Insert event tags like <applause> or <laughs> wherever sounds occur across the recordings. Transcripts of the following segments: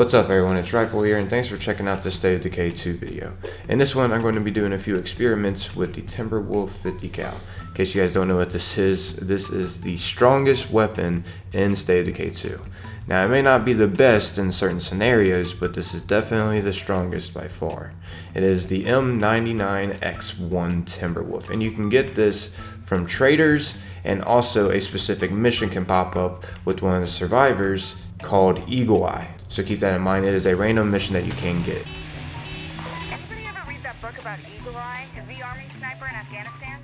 What's up everyone, it's Rifle here and thanks for checking out this State of Decay 2 video. In this one I'm going to be doing a few experiments with the Timberwolf 50 cal. In case you guys don't know what this is, this is the strongest weapon in State of Decay 2. Now it may not be the best in certain scenarios, but this is definitely the strongest by far. It is the M99X1 Timberwolf and you can get this from traders and also a specific mission can pop up with one of the survivors called Eagle Eye. So keep that in mind. It is a random mission that you can get. Anybody ever read that book about Eagle Eye, the army sniper in Afghanistan?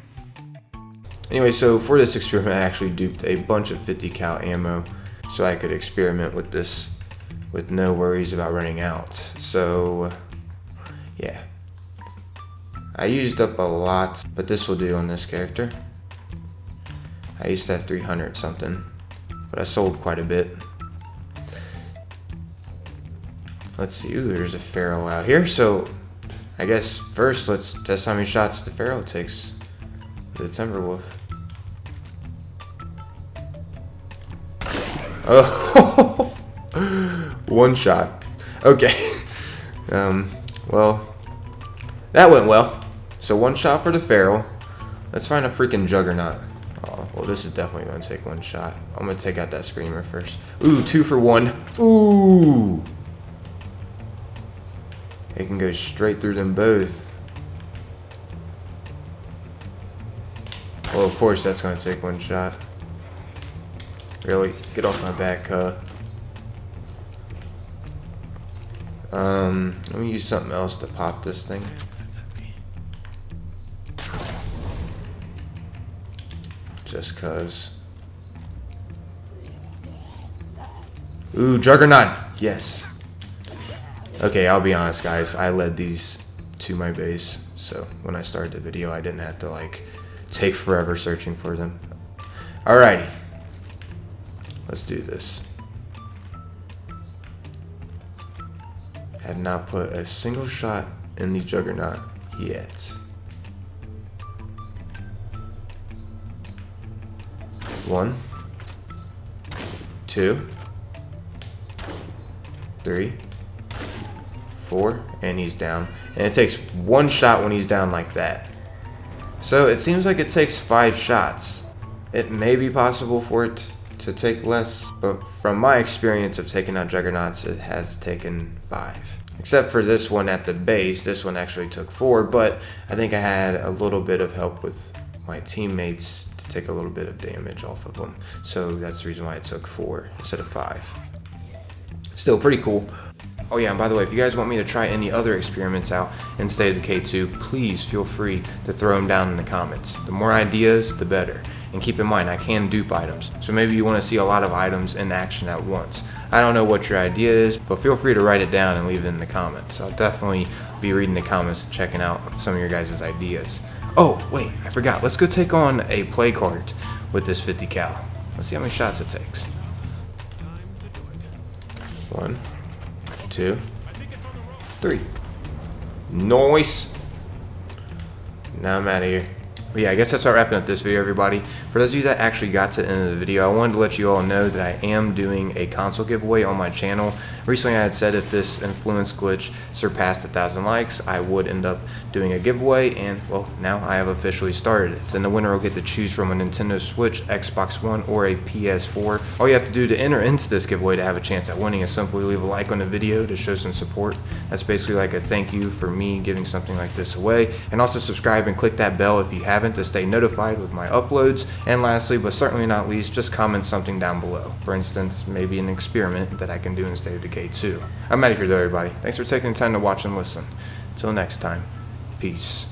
Anyway, so for this experiment, I actually duped a bunch of 50 cal ammo so I could experiment with this with no worries about running out. So, yeah. I used up a lot, but this will do on this character. I used that 300 something, but I sold quite a bit. Let's see. Ooh, there's a Feral out here. So, I guess first let's test how many shots the Feral takes. The Timberwolf. Oh, <laughs> one shot. Okay. <laughs> Um, well, that went well. So one shot for the Feral. Let's find a freaking Juggernaut. Oh, well, this is definitely going to take one shot. I'm going to take out that Screamer first. Ooh, two for one. Ooh. It can go straight through them both. Well, of course that's going to take one shot. Really? Get off my back, huh? Um, let me use something else to pop this thing. Just cuz. Ooh, Juggernaut! Yes. Okay, I'll be honest, guys. I led these to my base, so when I started the video, I didn't have to, like, take forever searching for them. Alrighty. Let's do this. Have not put a single shot in the Juggernaut yet. One, two, three, four, and he's down. And it takes one shot when he's down like that. So it seems like it takes five shots. It may be possible for it to take less, but from my experience of taking out Juggernauts, it has taken five. Except for this one at the base, this one actually took four, but I think I had a little bit of help with my teammates to take a little bit of damage off of them. So that's the reason why it took four instead of five. Still pretty cool. Oh yeah, and by the way, if you guys want me to try any other experiments out in State of Decay 2, please feel free to throw them down in the comments. The more ideas, the better. And keep in mind, I can dupe items. So maybe you want to see a lot of items in action at once. I don't know what your idea is, but feel free to write it down and leave it in the comments. I'll definitely be reading the comments and checking out some of your guys' ideas. Oh, wait, I forgot. Let's go take on a Plague Heart with this 50 cal. Let's see how many shots it takes. One, two, three. Nice. Now I'm out of here. But yeah, I guess that's our wrapping up this video, everybody. For those of you that actually got to the end of the video, I wanted to let you all know that I am doing a console giveaway on my channel. Recently, I had said if this influence glitch surpassed a thousand likes, I would end up doing a giveaway, and well, now I have officially started it. Then the winner will get to choose from a Nintendo Switch, Xbox One, or a PS4. All you have to do to enter into this giveaway to have a chance at winning is simply leave a like on the video to show some support. That's basically like a thank you for me giving something like this away. And also subscribe and click that bell if you haven't to stay notified with my uploads. And lastly, but certainly not least, just comment something down below. For instance, maybe an experiment that I can do in State of Decay 2. I'm out of here though, everybody. Thanks for taking the time to watch and listen. Until next time, peace.